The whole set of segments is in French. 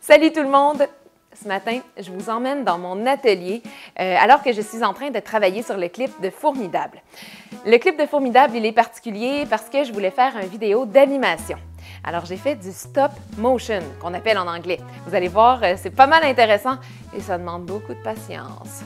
Salut tout le monde! Ce matin, je vous emmène dans mon atelier euh, alors que je suis en train de travailler sur le clip de Formidable. Le clip de Formidable, il est particulier parce que je voulais faire une vidéo d'animation. Alors j'ai fait du stop motion, qu'on appelle en anglais. Vous allez voir, euh, c'est pas mal intéressant et ça demande beaucoup de patience.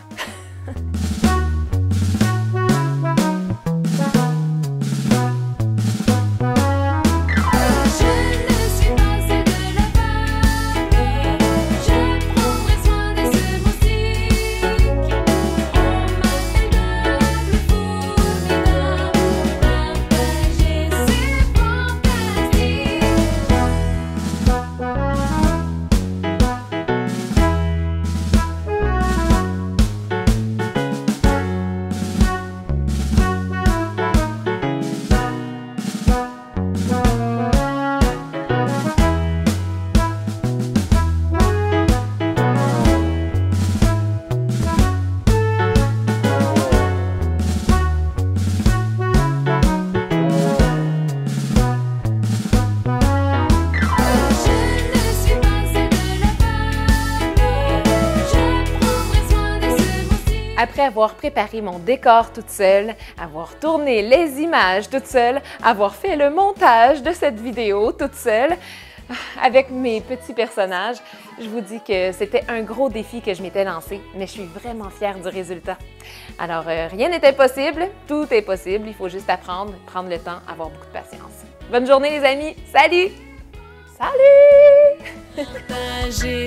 Après avoir préparé mon décor toute seule, avoir tourné les images toute seule, avoir fait le montage de cette vidéo toute seule, avec mes petits personnages, je vous dis que c'était un gros défi que je m'étais lancé, mais je suis vraiment fière du résultat. Alors, euh, rien n'est impossible, tout est possible, il faut juste apprendre, prendre le temps, avoir beaucoup de patience. Bonne journée les amis, salut! Salut!